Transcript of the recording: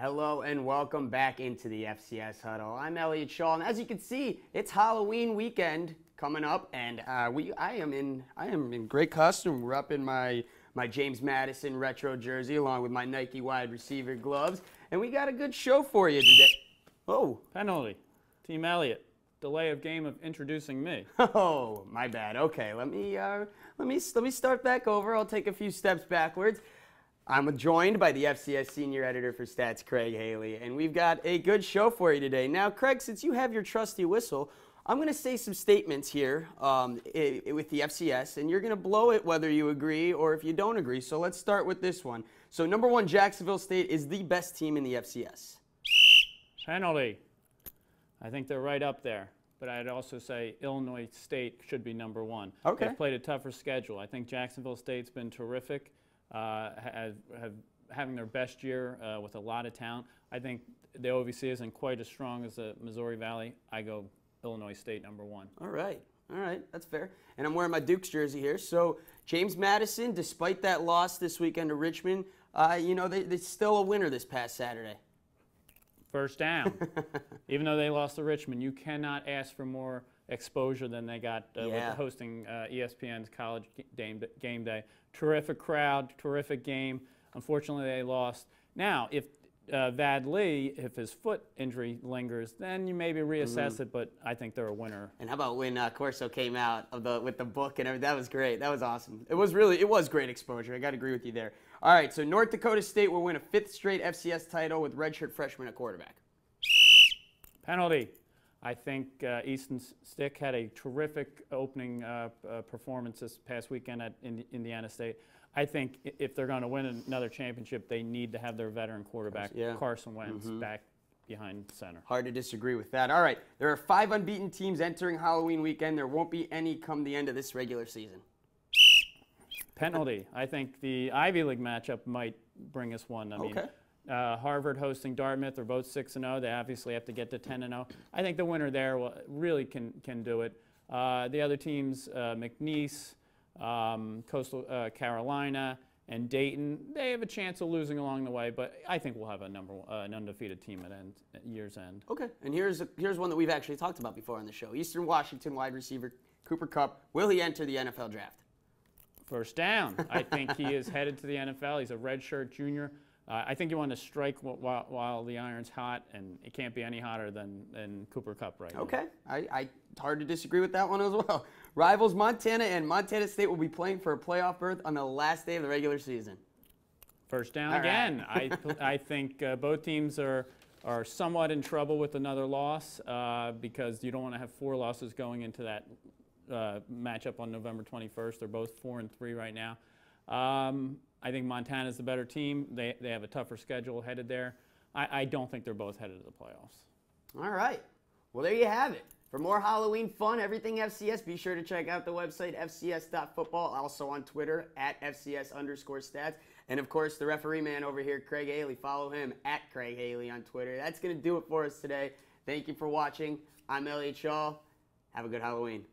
Hello and welcome back into the FCS huddle. I'm Elliot Schall, and as you can see, it's Halloween weekend coming up, and uh, we I am in I am in great costume. We're up in my my James Madison retro jersey along with my Nike wide receiver gloves, and we got a good show for you today. Oh, Penalty. Team Elliott. Delay of game of introducing me. oh, my bad. Okay, let me uh, let me let me start back over. I'll take a few steps backwards. I'm joined by the FCS senior editor for stats, Craig Haley, and we've got a good show for you today. Now, Craig, since you have your trusty whistle, I'm going to say some statements here um, i- i- with the FCS, and you're going to blow it whether you agree or if you don't agree. So let's start with this one. So, number one, Jacksonville State is the best team in the FCS. Penalty. I think they're right up there. But I'd also say Illinois State should be number one. Okay. They've played a tougher schedule. I think Jacksonville State's been terrific, have, have having their best year uh, with a lot of talent. I think the OVC isn't quite as strong as the Missouri Valley. I go Illinois State number one. All right. All right. That's fair. And I'm wearing my Dukes jersey here. So, James Madison, despite that loss this weekend to Richmond, uh, you know, they, they're still a winner this past Saturday. First down. Even though they lost to Richmond, you cannot ask for more exposure than they got uh, Yeah. with hosting uh, ESPN's College Game Game Day. Terrific crowd, terrific game. Unfortunately, they lost. Now, if uh, Vad Lee, if his foot injury lingers, then you maybe reassess Mm-hmm. it. But I think they're a winner. And how about when uh, Corso came out of the with the book and everything? That was great. That was awesome. It was really it was great exposure. I got to agree with you there. All right, so North Dakota State will win a fifth straight FCS title with redshirt freshman at quarterback. Penalty. I think uh, Easton Stick had a terrific opening uh, uh, performance this past weekend at Indi- Indiana State. I think i- if they're going to win another championship, they need to have their veteran quarterback, Yeah. Carson Wentz, back behind center. Hard to disagree with that. All right, there are five unbeaten teams entering Halloween weekend. There won't be any come the end of this regular season. Penalty. I think the Ivy League matchup might bring us one. I mean, Okay. uh, Harvard hosting Dartmouth. They're both six and zero. They obviously have to get to ten and zero. I think the winner there will, really can can do it. Uh, the other teams, uh, McNeese, um, Coastal uh, Carolina, and Dayton, they have a chance of losing along the way. But I think we'll have a number uh, an undefeated team at end at year's end. Okay, and here's here's one that we've actually talked about before on the show. Eastern Washington wide receiver Cooper Kupp. Will he enter the NFL draft? First down. I think he is headed to the NFL. He's a redshirt junior. Uh, I think you want to strike while, while the iron's hot, and it can't be any hotter than, than Cooper Kupp right now. Okay, I, I hard to disagree with that one as well. Rivals Montana and Montana State will be playing for a playoff berth on the last day of the regular season. First down All right. again. I, I think uh, both teams are, are somewhat in trouble with another loss uh, because you don't want to have four losses going into that uh, matchup on November 21st. They're both four and three right now. Um, I think Montana's the better team. They, they have a tougher schedule headed there. I, I don't think they're both headed to the playoffs. All right. Well, there you have it. For more Halloween fun, everything FCS, be sure to check out the website fcs.football, also on Twitter at FCS underscore stats. And of course, the referee man over here, Craig Haley. Follow him at Craig Haley on Twitter. That's going to do it for us today. Thank you for watching. I'm Elliot Schall. Have a good Halloween.